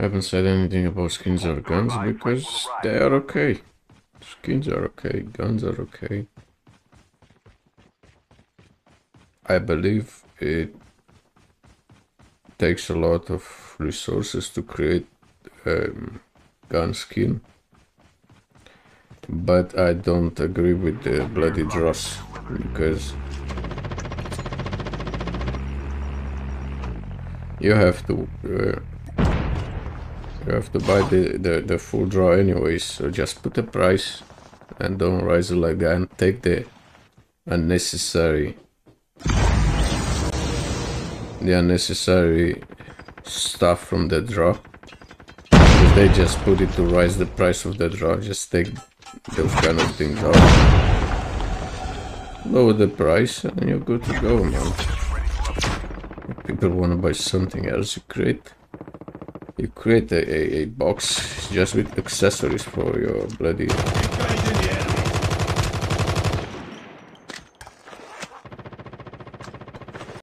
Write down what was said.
I haven't said anything about skins or guns because they are okay. Skins are okay, guns are okay. I believe it takes a lot of resources to create um, gun skin. But I don't agree with the bloody draws because you have to uh, you have to buy the, the, the full draw anyways, so just put a price and don't raise it like that and take the unnecessary the unnecessary stuff from the draw. If they just put it to raise the price of the draw, just take those kind of things out. Lower the price and you're good to go, man. People want to buy something else, you create you create a, a, box just with accessories for your bloody